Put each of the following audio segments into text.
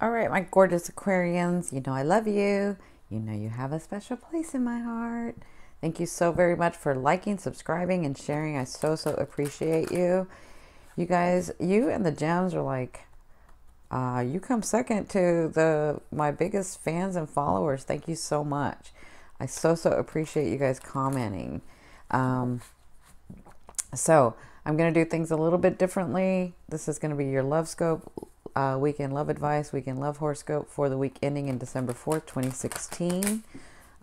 All right, my gorgeous Aquarians, you know I love you. You know you have a special place in my heart. Thank you so very much for liking, subscribing, and sharing. I so, so appreciate you. You guys, you and the gems are like, uh, you come second to the my biggest fans and followers. Thank you so much. I so, so appreciate you guys commenting. Um, so I'm going to do things a little bit differently. This is going to be your love scope, uh, weekend love advice, weekend love horoscope for the week ending in December 4th, 2016.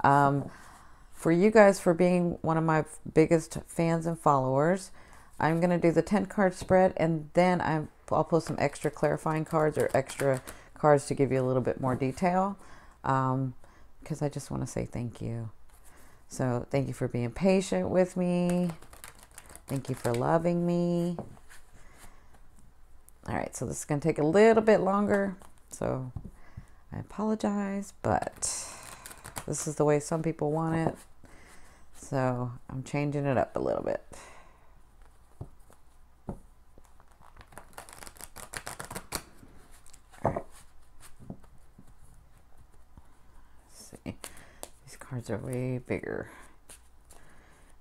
Um, for you guys, for being one of my biggest fans and followers, I'm going to do the 10 card spread and then i will post some extra clarifying cards or extra cards to give you a little bit more detail because um, I just want to say thank you. So, thank you for being patient with me. Thank you for loving me. All right, so this is going to take a little bit longer. So I apologize, but this is the way some people want it. So I'm changing it up a little bit. See. These cards are way bigger.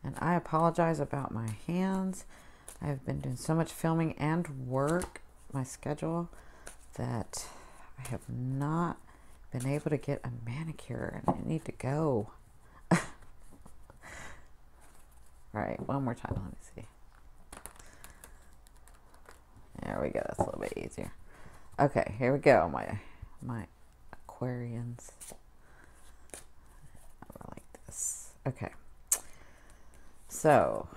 And I apologize about my hands. I've been doing so much filming and work, my schedule, that I have not been able to get a manicure and I need to go. All right, one more time. Let me see. There we go. That's a little bit easier. Okay, here we go. My my Aquarians. I like this. Okay. So,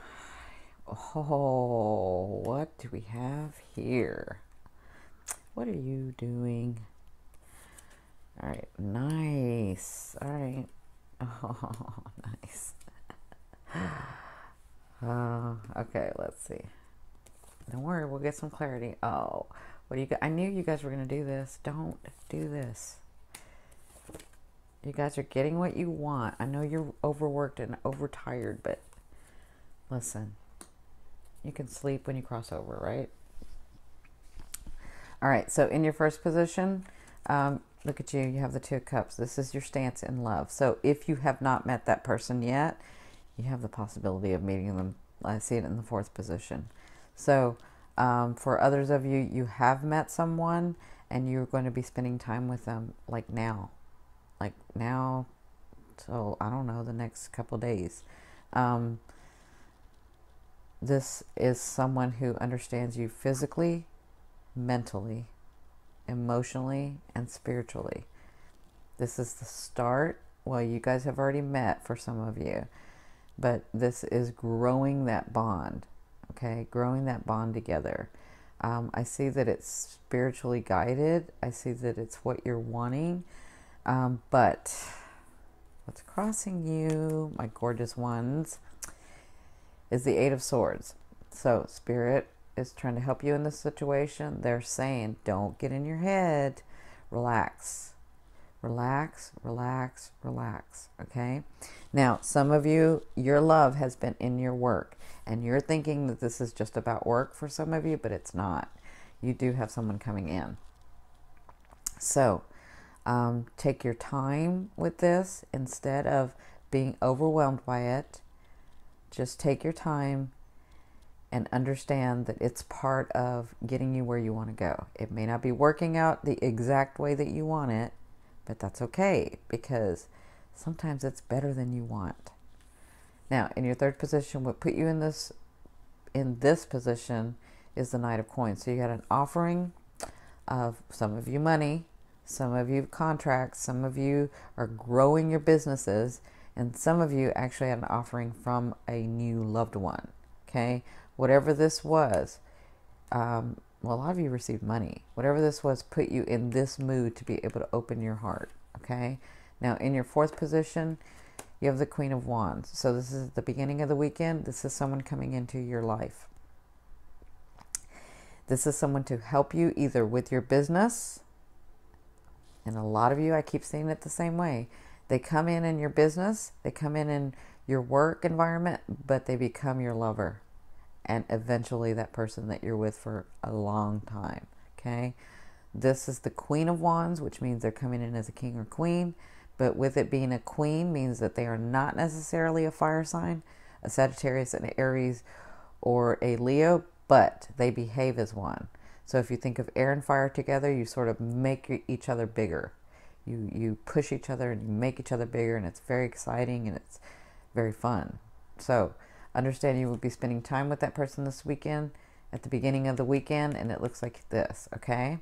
oh, what do we have here? What are you doing? All right, nice. All right. Oh, nice. uh, okay, let's see. Don't worry, we'll get some clarity. Oh, what do you? I knew you guys were going to do this. Don't do this. You guys are getting what you want. I know you're overworked and overtired, but listen, you can sleep when you cross over, right? All right, so in your first position, um, look at you, you have the Two Cups. This is your stance in love. So if you have not met that person yet, you have the possibility of meeting them. I see it in the fourth position. So um, for others of you, you have met someone and you're going to be spending time with them like now. Like now, so I don't know, the next couple days. Um, this is someone who understands you physically, mentally, emotionally, and spiritually. This is the start. Well, you guys have already met for some of you, but this is growing that bond, okay? Growing that bond together. Um, I see that it's spiritually guided. I see that it's what you're wanting. Um, but what's crossing you, my gorgeous ones, is the Eight of Swords. So, Spirit is trying to help you in this situation. They're saying, don't get in your head. Relax. Relax, relax, relax. Okay? Now, some of you, your love has been in your work, and you're thinking that this is just about work for some of you, but it's not. You do have someone coming in. So, um, take your time with this instead of being overwhelmed by it. Just take your time and understand that it's part of getting you where you want to go. It may not be working out the exact way that you want it, but that's okay because sometimes it's better than you want. Now, in your third position, what put you in this in this position is the Knight of Coins. So you got an offering of some of you money, some of you contracts, some of you are growing your businesses, and some of you actually had an offering from a new loved one. Okay, whatever this was, um, well, a lot of you received money. Whatever this was, put you in this mood to be able to open your heart. Okay, now in your fourth position, you have the Queen of Wands. So this is the beginning of the weekend. This is someone coming into your life. This is someone to help you either with your business and a lot of you, I keep seeing it the same way. They come in in your business, they come in in your work environment, but they become your lover and eventually that person that you're with for a long time. Okay. this is the Queen of Wands, which means they're coming in as a king or queen. But with it being a queen means that they are not necessarily a fire sign, a Sagittarius, an Aries, or a Leo, but they behave as one. So if you think of air and fire together, you sort of make each other bigger. You you push each other and you make each other bigger, and it's very exciting and it's very fun. So understand you will be spending time with that person this weekend at the beginning of the weekend, and it looks like this. Okay,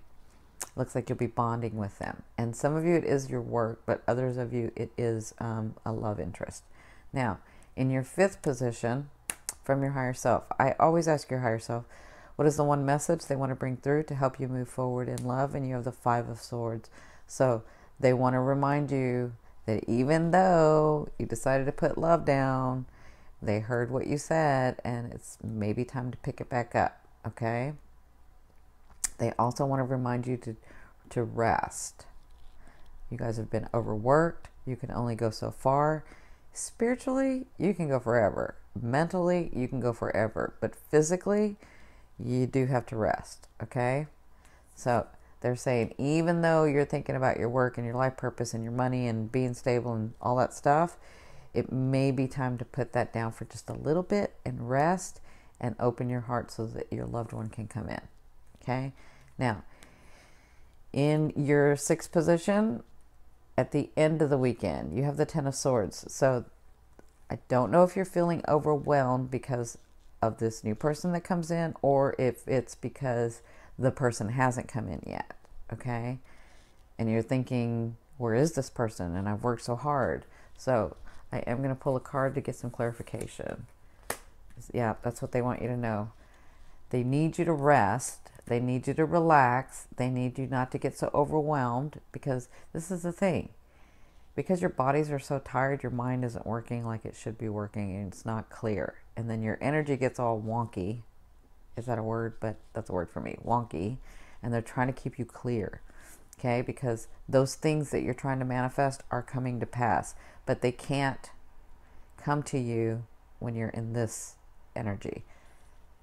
looks like you'll be bonding with them. And some of you it is your work, but others of you it is um, a love interest. Now, in your fifth position from your higher self, I always ask your higher self what is the one message they want to bring through to help you move forward in love? And you have the Five of Swords. So they want to remind you that even though you decided to put love down, they heard what you said and it's maybe time to pick it back up. Okay? They also want to remind you to, to rest. You guys have been overworked. You can only go so far. Spiritually, you can go forever. Mentally, you can go forever. But physically, you do have to rest, okay? So they're saying even though you're thinking about your work and your life purpose and your money and being stable and all that stuff, it may be time to put that down for just a little bit and rest and open your heart so that your loved one can come in. Okay? Now, in your sixth position, at the end of the weekend, you have the Ten of Swords. So I don't know if you're feeling overwhelmed because of this new person that comes in or if it's because the person hasn't come in yet. Okay. And you're thinking, where is this person? And I've worked so hard. So I am going to pull a card to get some clarification. Yeah, that's what they want you to know. They need you to rest. They need you to relax. They need you not to get so overwhelmed because this is the thing because your bodies are so tired, your mind isn't working like it should be working and it's not clear. And then your energy gets all wonky. Is that a word? But that's a word for me wonky. And they're trying to keep you clear. Okay? Because those things that you're trying to manifest are coming to pass, but they can't come to you when you're in this energy.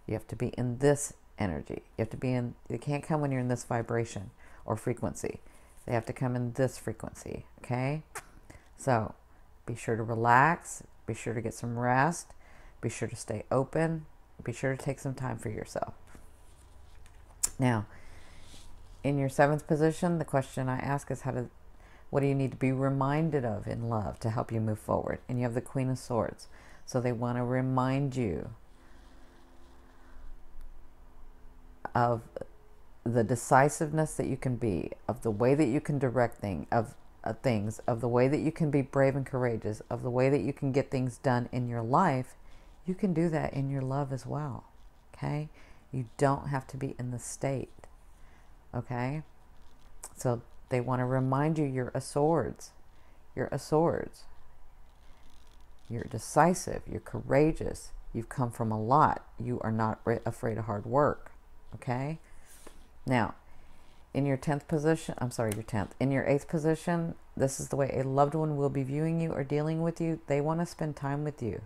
You have to be in this energy. You have to be in, they can't come when you're in this vibration or frequency. They have to come in this frequency, okay? So be sure to relax, be sure to get some rest, be sure to stay open, be sure to take some time for yourself. Now, in your seventh position, the question I ask is how to what do you need to be reminded of in love to help you move forward? And you have the Queen of Swords. So they want to remind you of the decisiveness that you can be, of the way that you can direct thing, of uh, things, of the way that you can be brave and courageous, of the way that you can get things done in your life, you can do that in your love as well. Okay? You don't have to be in the state. Okay? So they want to remind you you're a swords. You're a swords. You're decisive. You're courageous. You've come from a lot. You are not afraid of hard work. Okay? Now, in your 10th position, I'm sorry, your 10th, in your 8th position, this is the way a loved one will be viewing you or dealing with you. They want to spend time with you,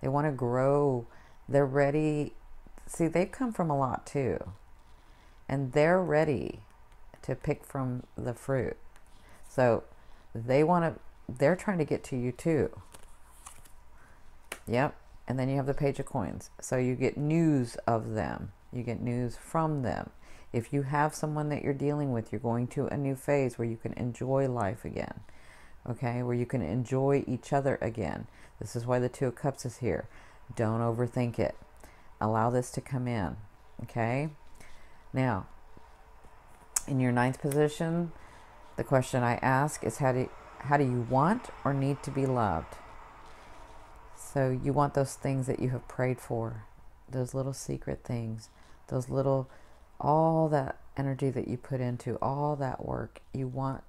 they want to grow. They're ready. See, they've come from a lot too, and they're ready to pick from the fruit. So they want to, they're trying to get to you too. Yep. And then you have the page of coins. So you get news of them. You get news from them. If you have someone that you're dealing with, you're going to a new phase where you can enjoy life again. Okay, where you can enjoy each other again. This is why the Two of Cups is here. Don't overthink it. Allow this to come in. Okay, now in your ninth position, the question I ask is how do how do you want or need to be loved? So you want those things that you have prayed for, those little secret things, those little all that energy that you put into all that work, you want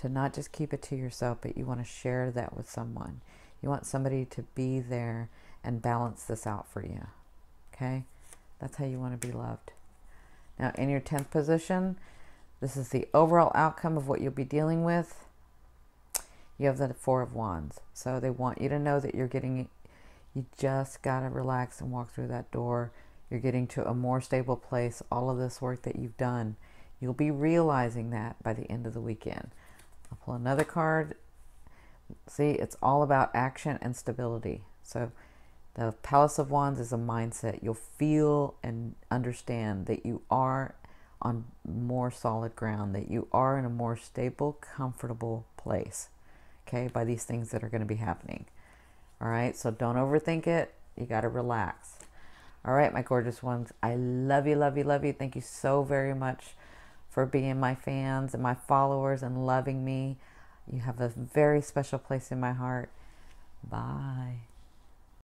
to not just keep it to yourself, but you want to share that with someone. You want somebody to be there and balance this out for you. Okay? That's how you want to be loved. Now, in your 10th position, this is the overall outcome of what you'll be dealing with. You have the Four of Wands. So they want you to know that you're getting, you just got to relax and walk through that door you're getting to a more stable place. All of this work that you've done, You'll be realizing that by the end of the weekend. I'll pull another card. See, it's all about action and stability. So, the Palace of Wands is a mindset. You'll feel and understand that you are on more solid ground, that you are in a more stable, comfortable place, okay, by these things that are going to be happening. All right, so don't overthink it. You got to relax. All right, my gorgeous ones, I love you, love you, love you. Thank you so very much for being my fans and my followers and loving me. You have a very special place in my heart. Bye.